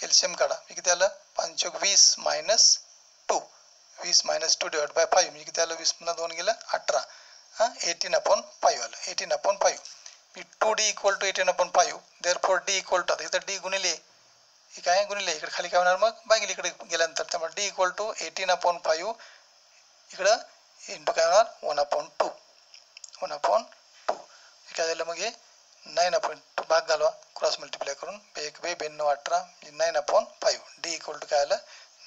एलसीएम काढा. मी किती आलं? पंचोक वीस मायनस टू वीस minus two divide by five म्हणजे किती आलं? वीस पुन्हा दोन गेलं अठरा. हां? एटीन अपॉन फाईव्ह आलं. Eighteen upon five two D equal to eighteen upon five therefore D equal to आता इथं डी गुणिले हे काय गुणिले इकडे खाली काय होणार मग बागेल इकडे गेल्यानंतर त्यामुळे D equal to eighteen upon five इकडं इंटू काय होणार one upon two one upon two काय झालं मग हे नाईन अपॉन भाग घालवा क्रॉस मल्टिप्लाय करून एक बे ब्याण्णव अठरा nine upon five D equal to काय आलं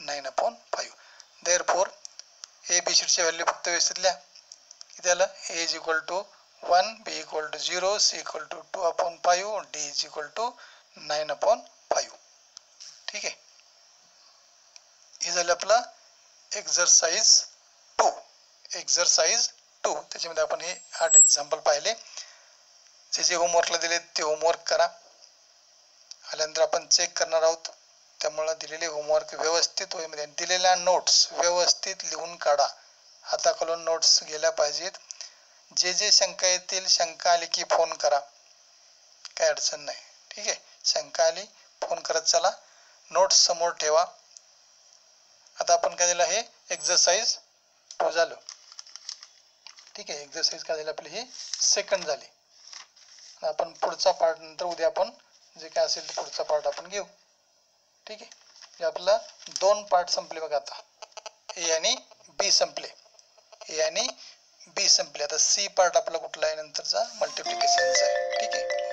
nine upon five therefore A B सीटच्या व्हॅल्यू फक्त व्यवस्थित लिहा किती आलं A is equal to one B equal to zero C equal to two upon five D is equal to nine upon five. ठीक आहे? हे झालं आपलं एक्झरसाइज टू एक्झरसाइज टू त्याच्यामध्ये आपण हे आठ एक्झाम्पल पाहिले. जे जे होमवर्कला दिले ते होमवर्क करा. आल्यानंतर आपण चेक करणार आहोत. त्यामुळं दिलेले होमवर्क व्यवस्थित होईमध्ये दिलेल्या नोट्स व्यवस्थित लिहून काढा. हाताखालून नोट्स गेल्या पाहिजेत. जे जे शंका येतील शंका आली की फोन करा. काय अडचण नाही. ठीक आहे? शंका आली फोन करत चला. नोट्स समोर ठेवा. आता आपण काय दिलं हे एक्झरसाइज टू झालं. ठीक आहे? एक्झरसाइज काय झाली आपली? ही सेकंड झाली. आपण पुढचा पार्ट नंतर उद्या आपण जे काय असेल ते पुढचा पार्ट आपण घेऊ. ठीक आहे? आपला दोन पार्ट संपले बघा आता. ए आणि बी संपले. ए आणि बी संपली. आता सी पार्ट आपला कुठला आहे नंतरचा? मल्टिप्लिकेशनचा आहे. ठीक आहे?